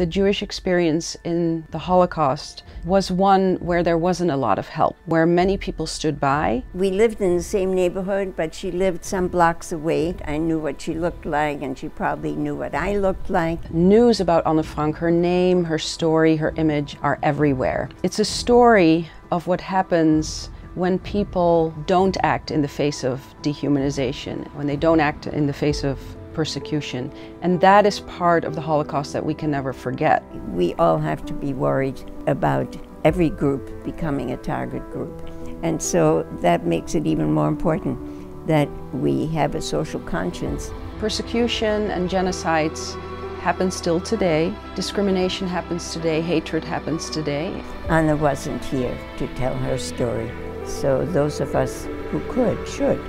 The Jewish experience in the Holocaust was one where there wasn't a lot of help, where many people stood by. We lived in the same neighborhood, but she lived some blocks away. I knew what she looked like, and she probably knew what I looked like. News about Anne Frank, her name, her story, her image are everywhere. It's a story of what happens when people don't act in the face of dehumanization, when they don't act in the face of persecution. And that is part of the Holocaust that we can never forget. We all have to be worried about every group becoming a target group. And so that makes it even more important that we have a social conscience. Persecution and genocides happen still today. Discrimination happens today. Hatred happens today. Anna wasn't here to tell her story. So those of us who could should.